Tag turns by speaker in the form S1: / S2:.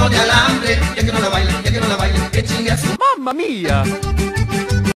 S1: lleno de alambre, ya que no la baila, ya que no la baila, que chingue a su...
S2: ¡Mamma mía!